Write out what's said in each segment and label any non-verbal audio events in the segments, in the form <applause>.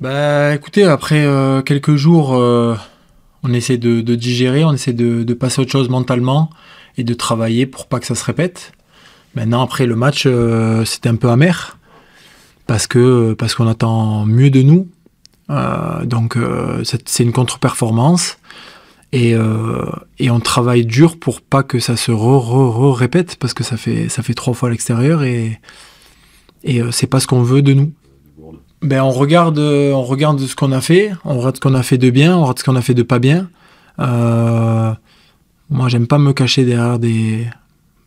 Bah écoutez, après euh, quelques jours, euh, on essaie de, digérer, on essaie de, passer à autre chose mentalement et de travailler pour pas que ça se répète. Maintenant, après le match, euh, c'était un peu amer parce que parce qu'on attend mieux de nous. donc c'est une contre-performance et, et, on travaille dur pour pas que ça se re, répète parce que ça fait ça fait trois fois à l'extérieur et et c'est pas ce qu'on veut de nous ben, on regarde, euh, on regarde ce qu'on a fait, on regarde ce qu'on a fait de bien, on regarde ce qu'on a fait de pas bien. Euh, moi, j'aime pas me cacher derrière des,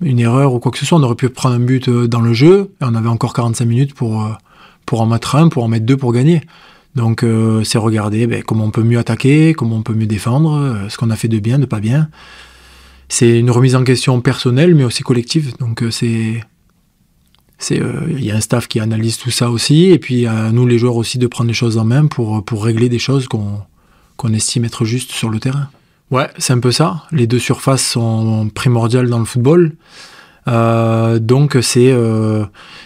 une erreur ou quoi que ce soit. On aurait pu prendre un but euh, dans le jeu et on avait encore 45 minutes pour, pour en mettre un, pour en mettre deux pour gagner. Donc, c'est regarder ben, comment on peut mieux attaquer, comment on peut mieux défendre, ce qu'on a fait de bien, de pas bien. C'est une remise en question personnelle, mais aussi collective. Donc, c'est euh, il y a un staff qui analyse tout ça aussi, et puis à nous les joueurs aussi de prendre les choses en main pour, pour régler des choses qu'on estime être justes sur le terrain. Ouais, c'est un peu ça. Les deux surfaces sont primordiales dans le football. Euh, donc euh,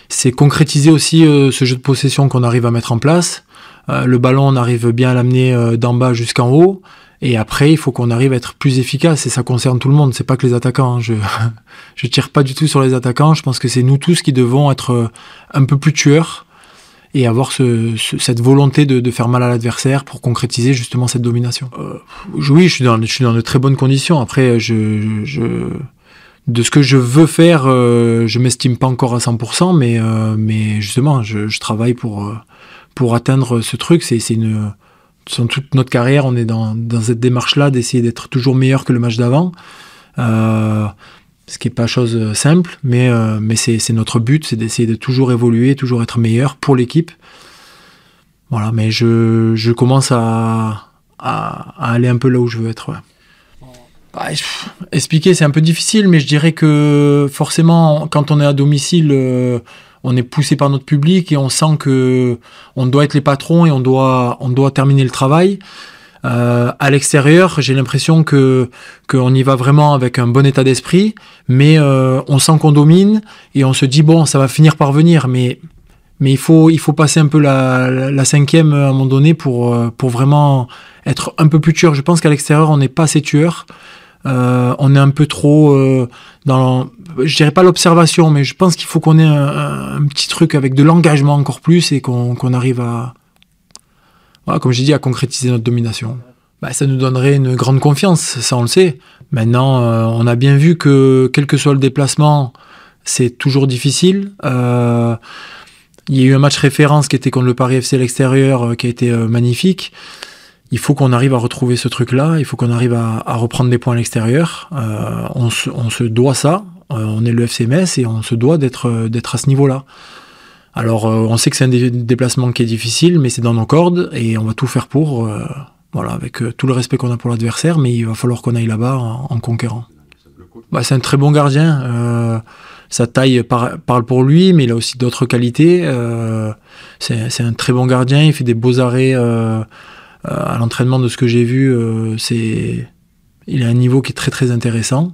c'est concrétiser aussi ce jeu de possession qu'on arrive à mettre en place. le ballon, on arrive bien à l'amener d'en bas jusqu'en haut. Et après, il faut qu'on arrive à être plus efficace et ça concerne tout le monde. C'est pas que les attaquants. Hein. Je <laughs> je tire pas du tout sur les attaquants. Je pense que c'est nous tous qui devons être euh, un peu plus tueurs et avoir ce, cette volonté de, de, faire mal à l'adversaire pour concrétiser justement cette domination. Euh, oui, je suis dans je suis dans de très bonnes conditions. Après, je, je de ce que je veux faire, euh, je m'estime pas encore à 100%, mais euh, mais justement, je, je travaille pour pour atteindre ce truc. C'est c'est une toute notre carrière, on est dans, cette démarche-là d'essayer d'être toujours meilleur que le match d'avant. Euh, ce qui n'est pas chose simple, mais, euh, mais c'est notre but, c'est d'essayer de toujours évoluer, toujours être meilleur pour l'équipe. Voilà, mais je, commence à, aller un peu là où je veux être. Expliquer, c'est un peu difficile, mais je dirais que forcément, quand on est à domicile, euh, on est poussé par notre public et on sent que on doit être les patrons et on doit, terminer le travail. Euh, à l'extérieur, j'ai l'impression qu'on y va vraiment avec un bon état d'esprit, mais euh, on sent qu'on domine et on se dit bon, ça va finir par venir, mais mais il faut passer un peu la, cinquième à un moment donné pour pour vraiment être un peu plus tueur. Je pense qu'à l'extérieur, on n'est pas assez tueur. Euh, on est un peu trop euh, dans, je dirais pas l'observation, mais je pense qu'il faut qu'on ait un, petit truc avec de l'engagement encore plus et qu'on arrive à, voilà, comme j'ai dit, à concrétiser notre domination. Bah, ça nous donnerait une grande confiance, ça on le sait. Maintenant, euh, on a bien vu que quel que soit le déplacement, c'est toujours difficile. il y a eu un match référence qui était contre le Paris FC à l'extérieur, qui a été magnifique il faut qu'on arrive à retrouver ce truc-là, il faut qu'on arrive à, reprendre des points à l'extérieur. Euh, on, se, doit ça, euh, on est le FCMS et on se doit d'être euh, d'être à ce niveau-là. Alors on sait que c'est un déplacement qui est difficile, mais c'est dans nos cordes et on va tout faire pour, voilà, avec tout le respect qu'on a pour l'adversaire, mais il va falloir qu'on aille là-bas en, conquérant. Bah, c'est un très bon gardien. sa taille parle pour lui, mais il a aussi d'autres qualités. c'est un très bon gardien, il fait des beaux arrêts euh, à l'entraînement de ce que j'ai vu, euh, c'est il a un niveau qui est très très intéressant.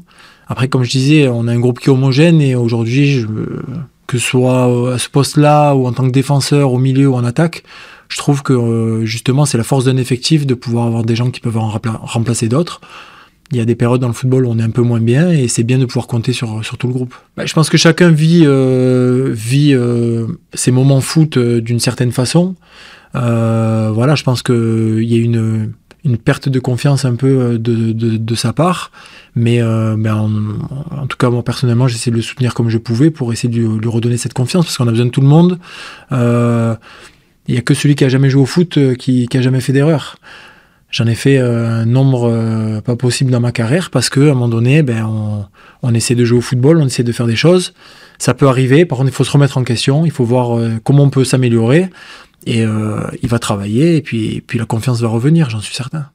Après, comme je disais, on a un groupe qui est homogène et aujourd'hui, que ce soit à ce poste-là ou en tant que défenseur au milieu ou en attaque, je trouve que euh, justement c'est la force d'un effectif de pouvoir avoir des gens qui peuvent en remplacer d'autres. Il y a des périodes dans le football où on est un peu moins bien et c'est bien de pouvoir compter sur, sur tout le groupe. Bah, je pense que chacun vit, vit ses moments foot d'une certaine façon. Euh, voilà, je pense qu'il y a une, une perte de confiance un peu euh, de, de, de sa part. Mais, euh, ben en, tout cas, moi personnellement, j'essaie de le soutenir comme je pouvais pour essayer de lui, redonner cette confiance parce qu'on a besoin de tout le monde. Euh, il y a que celui qui a jamais joué au foot euh, qui, qui a jamais fait d'erreur. J'en ai fait un nombre pas possible dans ma carrière parce que à un moment donné, ben on, on, essaie de jouer au football, on essaie de faire des choses. Ça peut arriver. Par contre, il faut se remettre en question. Il faut voir comment on peut s'améliorer. Et euh, il va travailler et puis, puis la confiance va revenir, j'en suis certain.